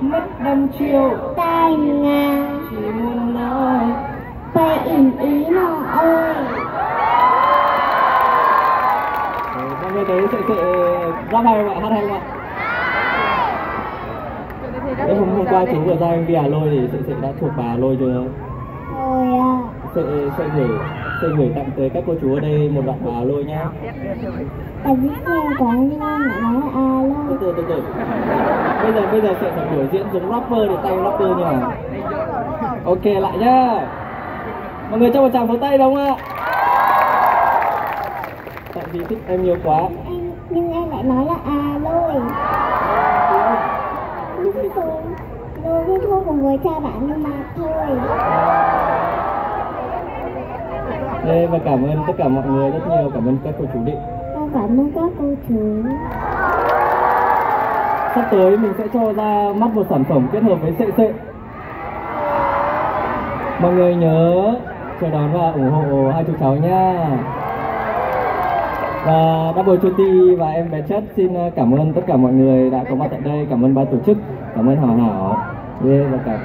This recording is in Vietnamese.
mất đăm chiều tai ngà chỉ muốn nói bay ỉn ý nó ơi. Đấy, mọi người thấy sẽ sẽ rap hay không ạ hát hay không ạ? Đấy, hôm, hôm qua chú vừa ra MV Hà Lôi thì sẽ sẽ đã thuộc bà Hà Lôi chưa? Rồi à sẽ sẽ gửi sẽ gửi tặng tới các cô chú ở đây một đoạn bà Hà Lôi nhá tại vì quá nhưng mà nói là à từ từ từ từ bây giờ bây giờ sẽ phải biểu diễn giống rapper để tay rapper nhỉ? Ok lại nhá. Mọi người cho một tràng pháo tay đúng không ạ? Tại vì thích em nhiều quá. Nhưng em lại nói là à lôi. Lôi với thua cùng với cha bạn nhưng mà thôi. Ê, và cảm ơn tất cả mọi người rất nhiều cảm ơn các cô chú định. Cảm ơn các cô chú sắp tới mình sẽ cho ra mắt một sản phẩm kết hợp với sệ sệ. Mọi người nhớ chờ đón và ủng hộ hai chú cháu nha và Double Chuti và em bé chất xin ờ, cảm ơn tất cả mọi người đã có mặt tại đây. Cảm ơn ban tổ chức cảm ơn Hảo Hảo yeah, và cả